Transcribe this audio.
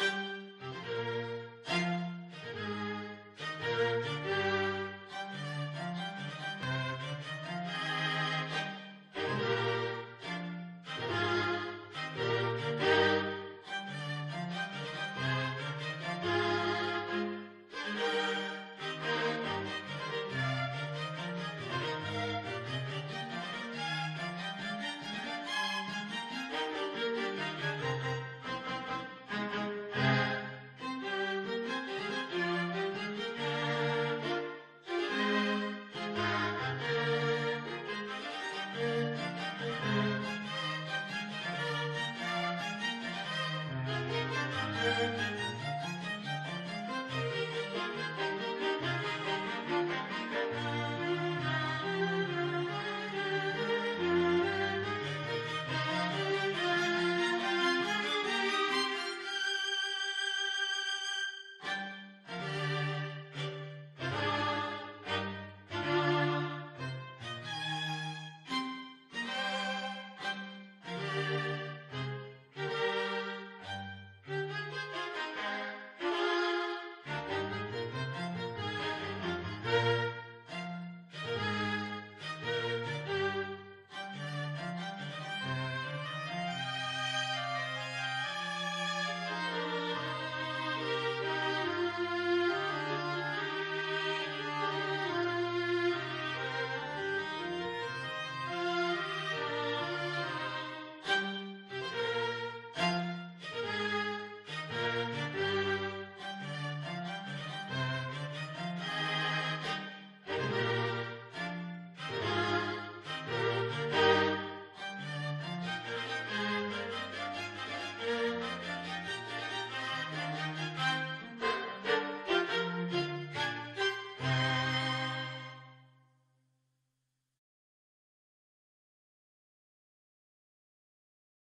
you Música